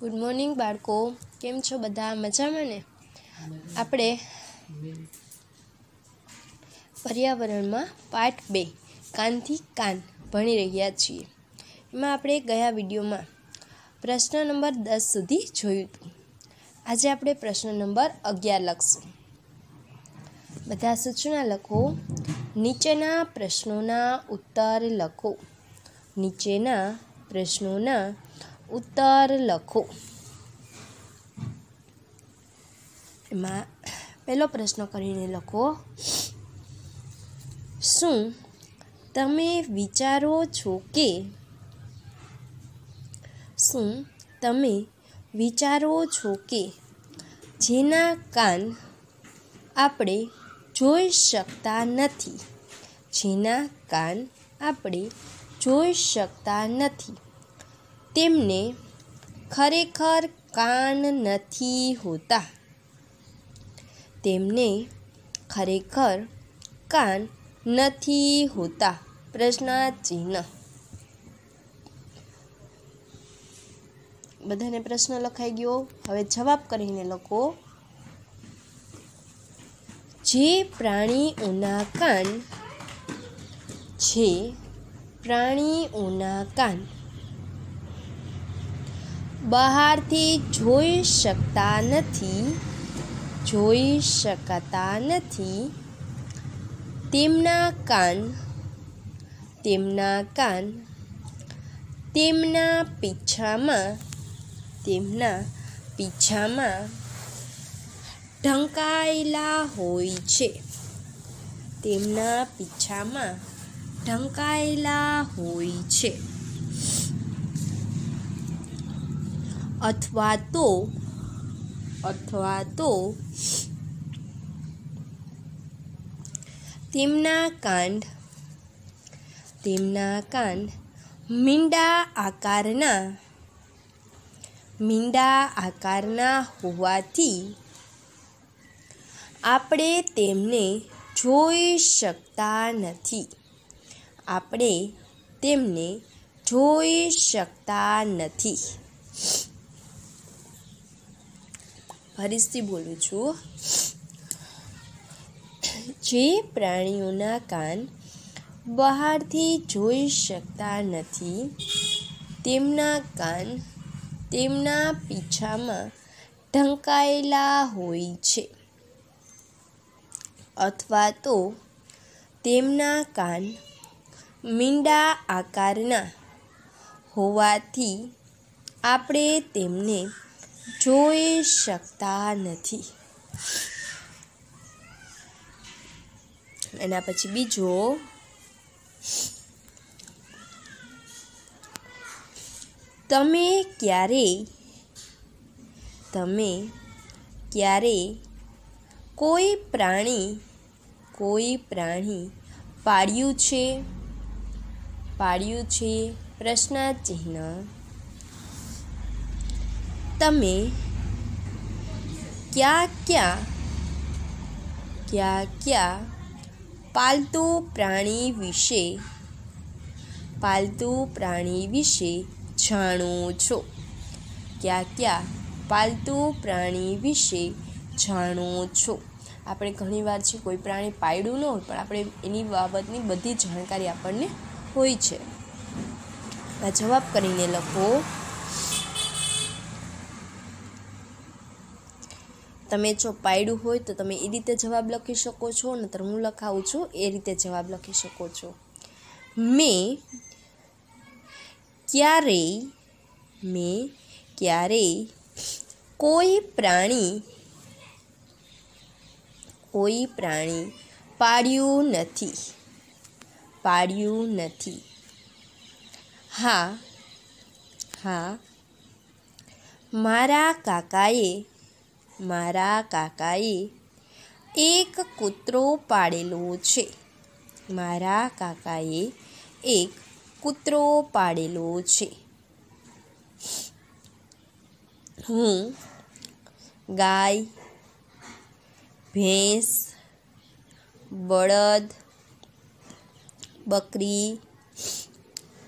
Good morning બાળકો. કેમ છો બધા? મજામાં ને? આપણે પર્યાવરણમાં પાર્ટ બે, કાનથી કાન ભણી રહ્યા છીએ. એમાં આપણે ગયા વિડીયોમાં પ્રશ્ન નંબર દસ સુધી જોયું હતું. આજે આપણે પ્રશ્ન નંબર અગિયાર લખશું. બધા સૂચના લખો. નીચેના પ્રશ્નોના ઉત્તર લખો. નીચેના પ્રશ્નોના ઉત્તર લખો. એમાં પહેલો પ્રશ્ન કરીને લખો. શું તમે વિચારો છો કે શું તમે વિચારો છો કે જેના કાન આપણે જોઈ શકતા નથી? જેના કાન આપણે જોઈ શકતા નથી? તેમને ખરેખર કાન નથી હોતા. તેમને ખરેખર કાન નથી હોતા. પ્રશ્નાચિહ્ન બધાને પ્રશ્ન લખાઈ ગયો. હવે જવાબ કરીને લખો. જે પ્રાણીઓના કાન છે, પ્રાણીઓના કાન બહારથી જોઈ શકતા નથી, જોઈ શકતા નથી. તેમના કાન તેમના કાન, તેમના પીછામાં તેમના પીછામાં ઢંકાયેલા હોય છે. તેમના પીછામાં ઢંકાયેલા હોય છે. અથવા તો અથવા તો તેમના કાંડ તેમના કાંડ મીંડા આકારના મીંડા આકારના હોવાથી આપણે તેમને જોઈ શકતા નથી. આપણે તેમને જોઈ શકતા નથી. ફરીથી બોલું છું. જે પ્રાણીઓના કાન બહારથી જોઈ શકતા નથી, તેમના કાન તેમના પીછામાં ઢંકાયેલા હોય છે. અથવા તો તેમના કાન મીંડા આકારના હોવાથી આપણે તેમને જોઈ શકતા નથી. એના પછી બીજો, તમે ક્યારેય તમે ક્યારેય કોઈ પ્રાણી કોઈ પ્રાણી પાળ્યું છે? પાળ્યું છે પ્રશ્ન ચિહ્ન તમે ક્યાં ક્યાં ક્યાં ક્યાં પાલતુ પ્રાણી વિશે, પાલતુ પ્રાણી વિશે જાણો છો? ક્યાં ક્યાં પાલતુ પ્રાણી વિશે જાણો છો? આપણે ઘણીવાર છે કોઈ પ્રાણી પાળ્યું ન હોય, પણ આપણે એની બાબતની બધી જાણકારી આપણને હોય છે. આ જવાબ કરીને લખો તમે જો પાડ્યું હોય તો તમે એ રીતે જવાબ લખી શકો છો, નતર હું લખાવું છું, એ રીતે જવાબ લખી શકો છો. મેં ક્યારેય મેં ક્યારેય કોઈ પ્રાણી કોઈ પ્રાણી પાળ્યું નથી. પાડ્યું નથી. હા હા. મારા કાકાએ મારા કાકાએ એક કૂતરો પાળેલો છે. મારા કાકાએ એક કૂતરો પાળેલો છે. હું ગાય, ભેંસ, બળદ, બકરી,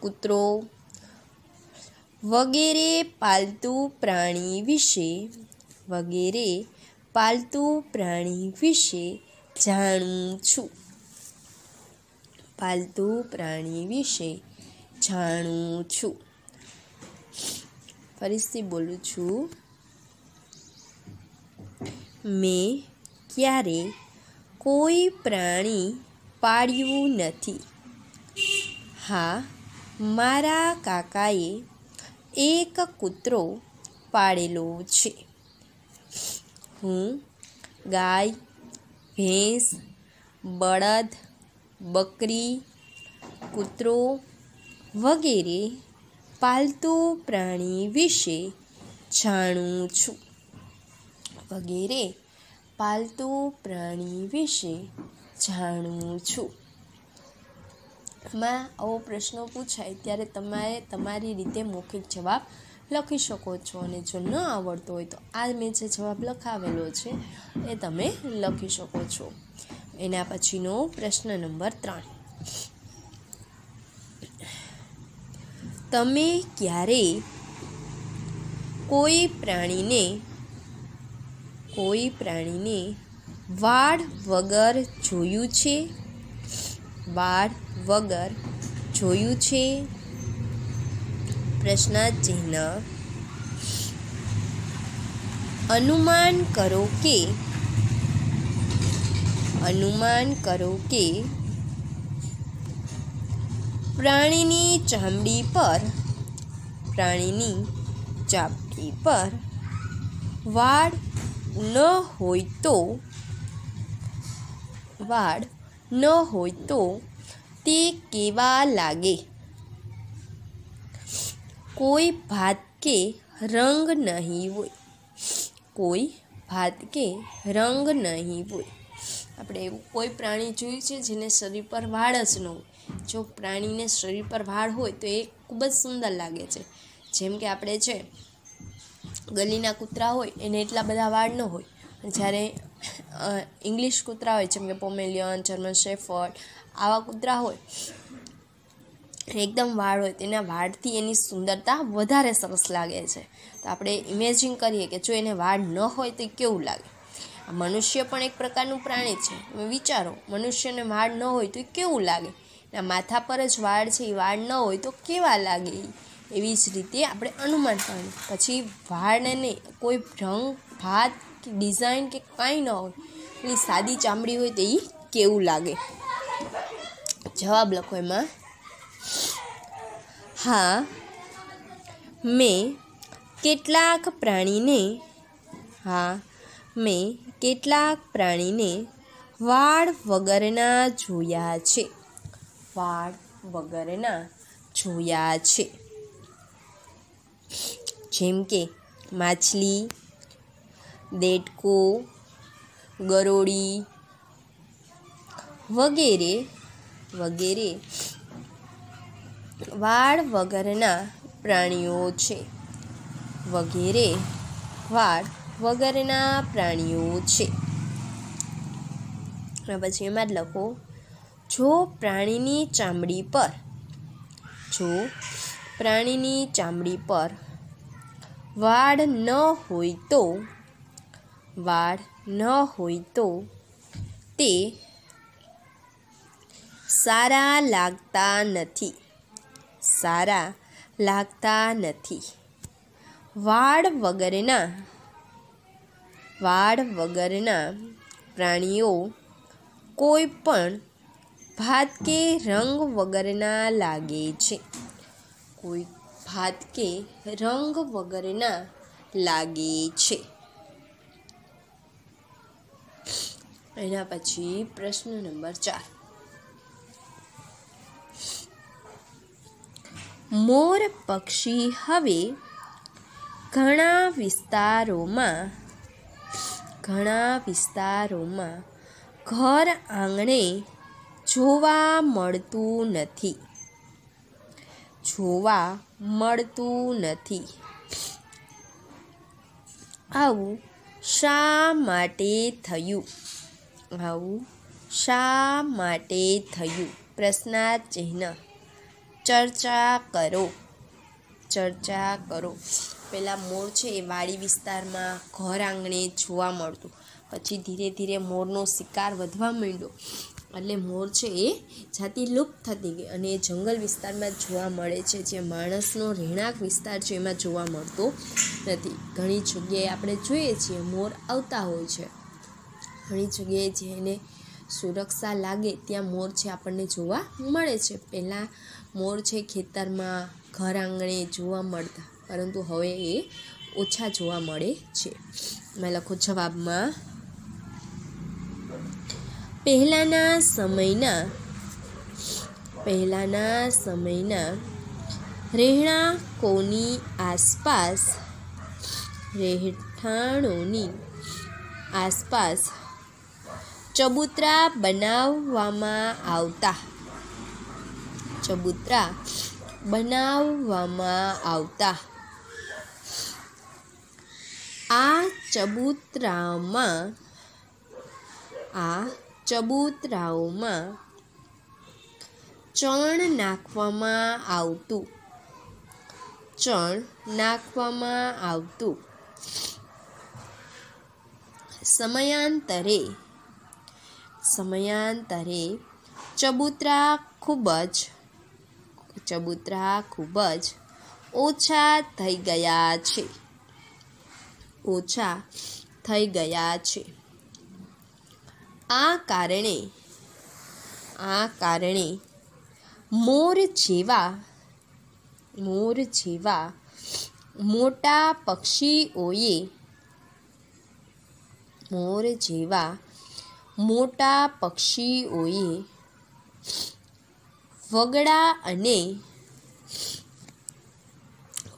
કૂતરો વગેરે પાલતુ પ્રાણી વિશે વગેરે પાલતુ પ્રાણી વિશે જાણું છું. પાલતુ પ્રાણી વિશે જાણું છું. ફરીથી બોલું છું. મેં ક્યારે કોઈ પ્રાણી પાળ્યું નથી. હા, મારા કાકાએ એક કૂતરો પાળેલો છે. હું, ગાય, ભેંસ, બળદ, બકરી, કૂતરો વગેરે પાલતુ પ્રાણી વિશે જાણું છું. વગેરે પાલતુ પ્રાણી વિશે જાણું છું. માં આવો પ્રશ્નો પૂછાય ત્યારે તમારે તમારી રીતે મૌખિક જવાબ લખી શકો છો અને જો ન આવડતો હોય તો આ મેં જે જવાબ લખાવેલો છે એ તમે લખી શકો છો. એના પછીનો પ્રશ્ન નંબર ત્રણ. તમે ક્યારે કોઈ પ્રાણીને કોઈ પ્રાણીને વાળ વગર જોયું છે? વાળ વગર જોયું છે? પ્રશ્ન ચિહ્ન અનુમાન કરો કે, અનુમાન કરો કે, પ્રાણીની ચામડી પર, પ્રાણીની ચામડી પર વાળ ન હોય તો, વાળ ન હોય તો તે કેવા લાગે? કોઈ ભાત કે રંગ નહીં હોય. કોઈ ભાત કે રંગ નહીં હોય. આપણે એવું કોઈ પ્રાણી જોયું છે જેને શરીર પર વાળ જ ન હોય. જો પ્રાણીને શરીર પર વાળ હોય તો એ ખૂબ જ સુંદર લાગે છે. જેમ કે આપણે છે, ગલીના કૂતરા હોય એને એટલા બધા વાળ ન હોય. જ્યારે ઇંગ્લિશ કૂતરા હોય, જેમ કે પોમેલિયન, જર્મન શેફર્ડ, આવા કૂતરા હોય એકદમ વાળ હોય તેના વાળથી એની સુંદરતા વધારે સરસ લાગે છે. તો આપણે ઇમેજિન કરીએ કે જો એને વાળ ન હોય તો કેવું લાગે? મનુષ્ય પણ એક પ્રકારનું પ્રાણી છે. તમે વિચારો, મનુષ્યને વાળ ન હોય તો કેવું લાગે? એના માથા પર જ વાળ છે, એ વાળ ન હોય તો કેવા લાગે? એવી જ રીતે આપણે અનુમાન કરવું. પછી વાળને કોઈ રંગ, ભાત કે ડિઝાઇન કે કાંઈ ન હોય, એની સાદી ચામડી હોય તો એ કેવું લાગે? જવાબ લખો એમાં. હા, મેં કેટલાક પ્રાણીને, હા, મેં કેટલાક પ્રાણીને વાળ વગરના જોયા છે. વાળ વગરના જોયા છે. જેમ કે માછલી, દેડકો, ગરોળી વગેરે વગેરે વાળ વગરના પ્રાણીઓ છે. વગેરે વાળ વગરના પ્રાણીઓ છે. પછી એમાં જ લખો. જો પ્રાણીની ચામડી પર, જો પ્રાણીની ચામડી પર વાળ ન હોય તો, વાળ ન હોય તો તે સારા લાગતા નથી. સારા લાગતા નથી. વાળ વગરના વાળ વગરના પ્રાણીઓ કોઈ પણ ભાત કે રંગ વગરના લાગે છે. કોઈ ભાત કે રંગ વગરના લાગે છે. એના પછી પ્રશ્ન નંબર ચાર. મોર પક્ષી હવે ઘણા વિસ્તારોમાં ઘણા વિસ્તારોમાં ઘર આંગણે જોવા મળતું નથી. જોવા મળતું નથી. આવું શા માટે થયું? આવું શા માટે થયું? પ્રશ્નાર્થ ચિહ્ન. ચર્ચા કરો. ચર્ચા કરો. પહેલાં મોર છે એ વાડી વિસ્તારમાં ઘર આંગણે જોવા મળતું. પછી ધીરે ધીરે મોરનો શિકાર વધવા માંડ્યો. એટલે મોર છે એ જાતિ લુપ્ત થતી ગઈ અને એ જંગલ વિસ્તારમાં જોવા મળે છે જે માણસનો રહેણાંક વિસ્તાર છે એમાં જોવા મળતો નથી. ઘણી જગ્યાએ આપણે જોઈએ છીએ મોર આવતા હોય છે. ઘણી જગ્યાએ જેને સુરક્ષા લાગે ત્યાં મોર છે આપણને જોવા મળે છે. પહેલાં મોર છે ખેતરમાં ઘર આંગણે જોવા મળતા, પરંતુ હવે એ ઓછા જોવા મળે છે. મેં લખો જવાબમાં, પહેલાંના સમયના પહેલાંના સમયના રહેણાંકોની આસપાસ, રહેઠાણોની આસપાસ ચબૂતરા બનાવવામાં આવતા. ચબૂતરા બનાવવામાં આવતા. આ ચબૂતરામાં, આ ચબૂતરાઓમાં ચણ નાખવામાં આવતું. ચણ નાખવામાં આવતું. સમયાંતરે સમયાંતરે ચબૂતરા ખૂબ જ ચબૂતરા ખૂબ જ ઓછા થઈ ગયા છે. ઓછા થઈ ગયા છે. આ કારણે આ કારણે મોર જેવા મોર જેવા મોટા પક્ષીઓએ, મોર જેવા મોટા પક્ષીઓએ વગડા અને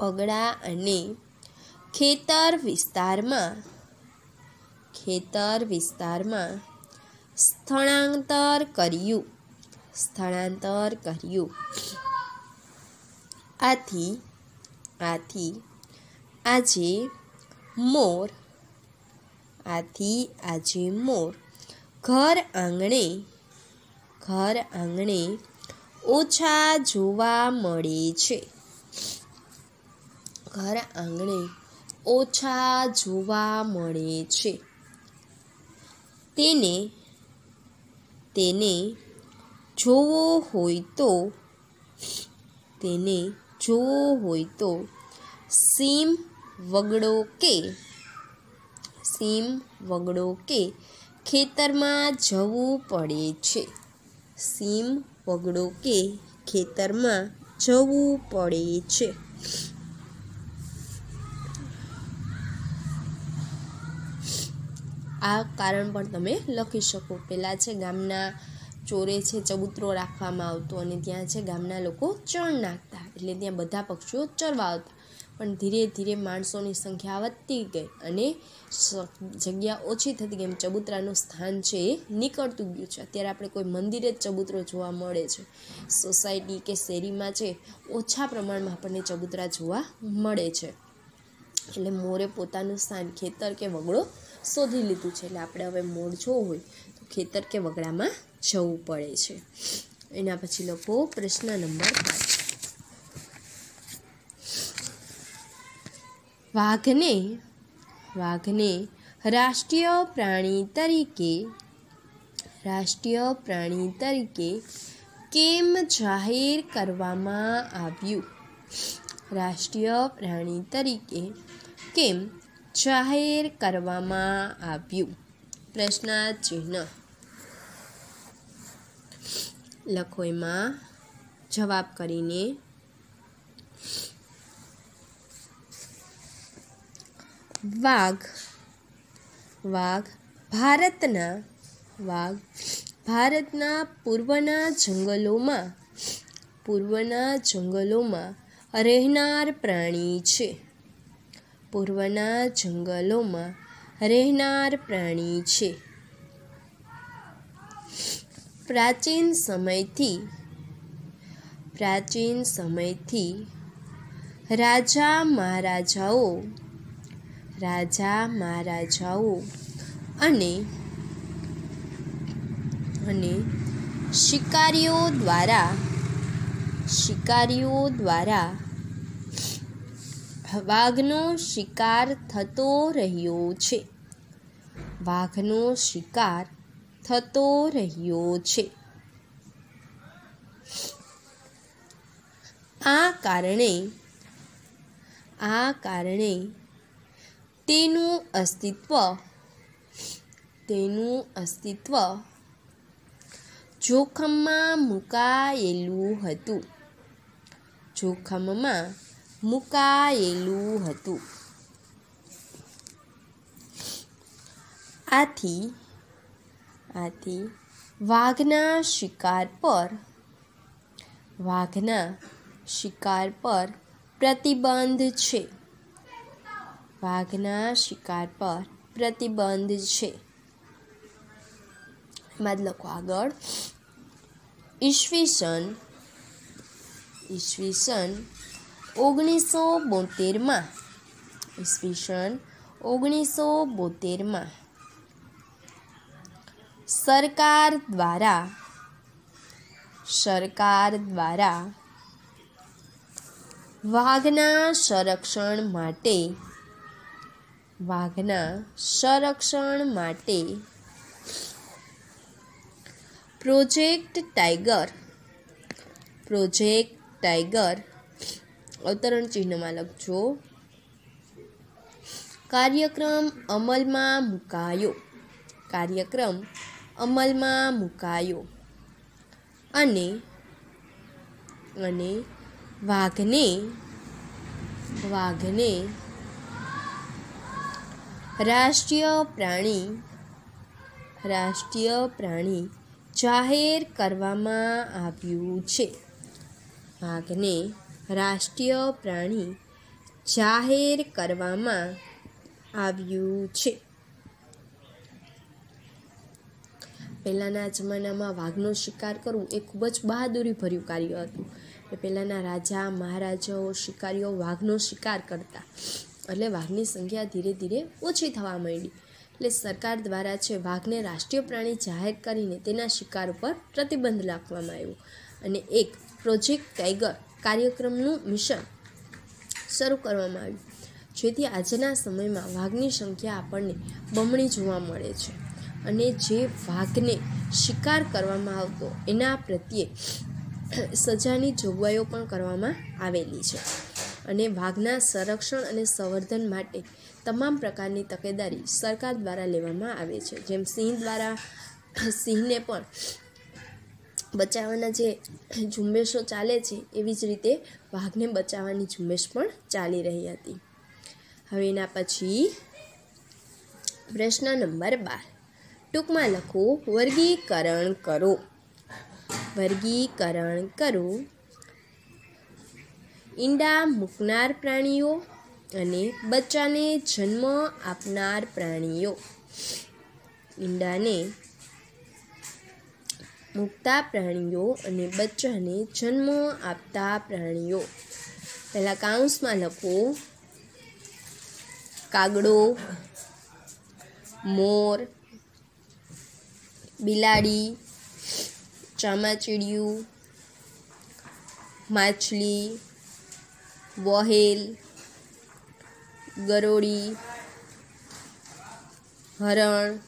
વગડા અને ખેતર વિસ્તારમાં ખેતર વિસ્તારમાં સ્થળાંતર કર્યું સ્થળાંતર કર્યું. આથી આથી આજે મોર, આથી આજે મોર ઘર આંગણે ઘર આંગણે ઓછા જોવા મળે છે. ઘર આંગણે ઓછા જોવા મળે છે. તેને તેને જોવો હોય તો, તેને જોવો હોય તો સીમ વગડો કે, સીમ વગડો કે ખેતરમાં જવું પડે છે. સીમ વગડો કે ખેતરમાં જવું પડે છે. આ કારણ પણ તમે લખી શકો. પહેલાં છે ગામના ચોરે છે ચબૂતરો રાખવામાં આવતો અને ત્યાં છે ગામના લોકો ચણ નાખતા. એટલે ત્યાં બધા પક્ષીઓ ચરવા આવતા. પણ ધીરે ધીરે માણસોની સંખ્યા વધતી ગઈ અને જગ્યા ઓછી થતી ગઈ. એમ ચબૂતરાનું સ્થાન છે એ નીકળતું ગયું છે. અત્યારે આપણે કોઈ મંદિરે જ ચબૂતરો જોવા મળે છે. સોસાયટી કે શેરીમાં છે, ઓછા પ્રમાણમાં આપણને ચબૂતરા જોવા મળે છે. એટલે મોરે પોતાનું સ્થાન ખેતર કે વગડો શોધી લીધું છે. એટલે આપણે હવે મોર જોવું હોય તો ખેતર કે વગડામાં જવું પડે છે. એના પછી લખો પ્રશ્ન નંબર પાંચ. વાઘને વાઘને રાષ્ટ્રીય પ્રાણી તરીકે, રાષ્ટ્રીય પ્રાણી તરીકે કેમ જાહેર કરવામાં આવ્યું? રાષ્ટ્રીય પ્રાણી તરીકે કેમ જાહેર કરવામાં આવ્યું? પ્રશ્નાચિહ્ન. લખો એમાં જવાબ કરીને વાઘ. વાઘ ભારતના વાઘ ભારતના પૂર્વના જંગલોમાં પૂર્વના જંગલોમાં રહેનાર પ્રાણી છે. પૂર્વના જંગલોમાં રહેનાર પ્રાણી છે. પ્રાચીન સમયથી પ્રાચીન સમયથી રાજા મહારાજાઓ રાજા મહારાજાઓ અને અને શિકારીઓ દ્વારા શિકારીઓ દ્વારા વાઘનો શિકાર થતો રહ્યો છે. વાઘનો શિકાર થતો રહ્યો છે. આ કારણે આ કારણે તેનું અસ્તિત્વ તેનું અસ્તિત્વ જોખમમાં મુકાયેલું હતું. જોખમમાં મુકાયેલું હતું. આથી આથી વાઘના શિકાર પર, વાઘના શિકાર પર પ્રતિબંધ છે. વાઘના શિકાર પર પ્રતિબંધ છે. એમાં જ લખો આગળ. ઈસવીસન ઈસવીસન ઓગણીસો બોતેરમાં. ઈસવીસન ઓગણીસો બોતેરમાં. સરકાર દ્વારા સરકાર દ્વારા વાઘના સંરક્ષણ માટે વાઘના સંરક્ષણ માટે પ્રોજેક્ટ ટાઈગર પ્રોજેક્ટ ટાઈગર અવતરણ ચિહ્નમાં લખજો. કાર્યક્રમ અમલમાં મુકાયો. કાર્યક્રમ અમલમાં મુકાયો. અને અને વાઘને વાઘને રાષ્ટ્રીય પ્રાણી રાષ્ટ્રીય પ્રાણી જાહેર કરવામાં આવ્યું છે. વાઘને રાષ્ટ્રીય પ્રાણી જાહેર કરવામાં આવ્યું છે. પહેલાંના જમાનામાં વાઘનો શિકાર કરવું એ ખૂબ જ બહાદુરીભર્યું કાર્ય હતું. એ પહેલાંના રાજા, મહારાજાઓ શિકારીઓ વાઘનો શિકાર કરતા. એટલે વાઘની સંખ્યા ધીરે ધીરે ઓછી થવા માંડી. એટલે સરકાર દ્વારા છે વાઘને રાષ્ટ્રીય પ્રાણી જાહેર કરીને તેના શિકાર ઉપર પ્રતિબંધ રાખવામાં આવ્યો. અને એક પ્રોજેક્ટ ટાઈગર કાર્યક્રમનું મિશન શરૂ કરવામાં આવ્યું. જેથી આજના સમયમાં વાઘની સંખ્યા આપણને બમણી જોવા મળે છે. અને જે વાઘને શિકાર કરવામાં આવતો એના પ્રત્યે સજાની જોગવાઈઓ પણ કરવામાં આવેલી છે. અને વાઘના સંરક્ષણ અને સંવર્ધન માટે તમામ પ્રકારની તકેદારી સરકાર દ્વારા લેવામાં આવે છે. જેમ સિંહ દ્વારા સિંહને પણ બચાવવાના જે ઝુંબેશો ચાલે છે, એવી જ રીતે વાઘને બચાવવાની ઝુંબેશ પણ ચાલી રહી હતી. હવે એના પછી પ્રશ્ન નંબર બાર. ટૂંકમાં લખો, વર્ગીકરણ કરો. વર્ગીકરણ કરો. ઈંડા મૂકનાર પ્રાણીઓ અને બચ્ચાને જન્મ આપનાર પ્રાણીઓ. ઈંડાને મૂકતા પ્રાણીઓ અને બચ્ચાને જન્મ આપતા પ્રાણીઓ. પહેલાં કાઉન્સમાં લખો, કાગડો, મોર, બિલાડી, ચામાચીડિયું, માછલી વહેલ, ગરોળી, હરણ,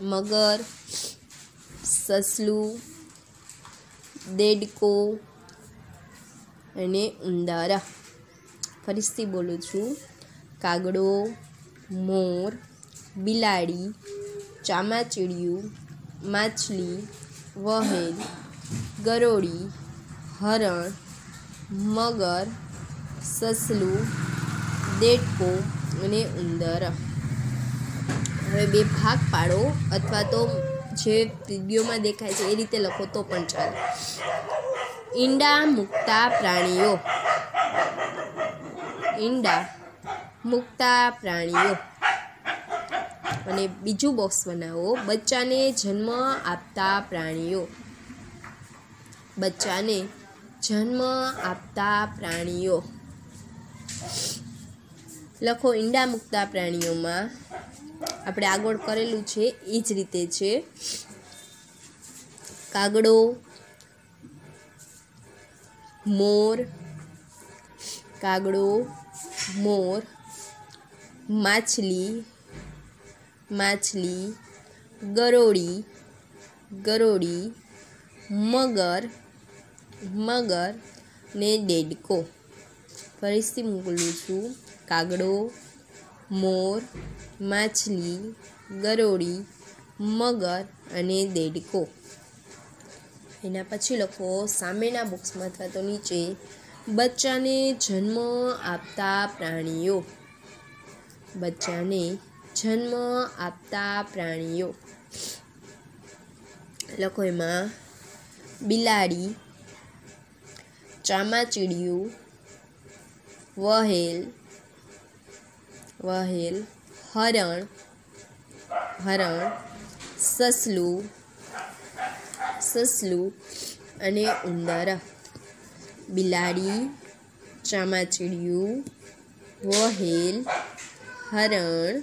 મગર, સસલું, દેડકો અને ઉંદારા. ફરીથી બોલું છું. કાગડો, મોર, બિલાડી, ચામાચીડિયું, માછલી, વહેલ, ગરોળી હરણ, મગર, સસલું, દેડકો અને ઉંદર. હવે બે ભાગ પાડો અથવા તો જે વિડીયોમાં દેખાય છે એ રીતે લખો તો પણ ચાલે. ઈંડા મૂકતા પ્રાણીઓ. ઈંડા મૂકતા પ્રાણીઓ. અને બીજું બોક્સ બનાવો. બચ્ચાને જન્મ આપતા પ્રાણીઓ. બચ્ચાને જન્મ આપતા પ્રાણીઓ. લખો ઈંડા મૂકતા પ્રાણીઓમાં. આપણે આગળ કરેલું છે એ જ રીતે છે. કાગડો, મોર કાગડો, મોર, માછલી માછલી, ગરોળી ગરોળી, મગર મગર ને દેડકો ફરીથી મોકલું છું. કાગડો, મોર, માછલી, ગરોળી, મગર અને દેડકો એના પછી લખો, સામેના બોક્સમાં અથવા તો નીચે બચ્ચાને જન્મ આપતા પ્રાણીઓ. બચ્ચાને જન્મ આપતા પ્રાણીઓ. લખો એમાં, બિલાડી ચામાચીડિયું, વહેલ વહેલ, હરણ હરણ, સસલું સસલું અને ઉંદર. બિલાડી, ચામાચીડિયું, વહેલ, હરણ,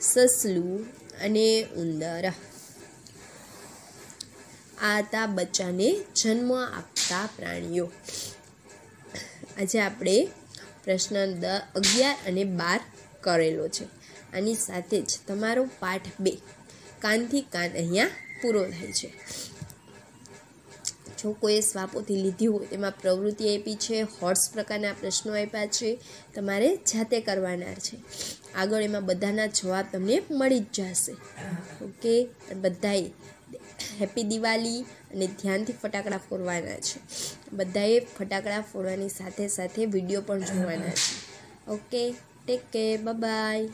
સસલું અને ઉંદર. આ હતા બચ્ચાને જન્મ આપતા પ્રાણીઓ. આજે આપણે પ્રશ્ન દ અગિયાર અને બાર કરેલો છે. આની સાથે જ તમારો પાઠ બે કાનથી કાન અહીંયા પૂરો થાય છે. જો કોઈએ સ્વાપોથી લીધી હોય તેમાં પ્રવૃત્તિ આપી છે હોર્સ પ્રકારના પ્રશ્નો આપ્યા છે, તમારે જાતે કરવાના છે. આગળ એમાં બધાના જવાબ તમને મળી જ જશે. ઓકે? બધાએ હેપી દિવાળી અને ધ્યાનથી ફટાકડા ફોડવાના છે. બધાએ ફટાકડા ફોડવાની સાથે સાથે વીડિયો પણ જોવાના છે. Okay, take care bye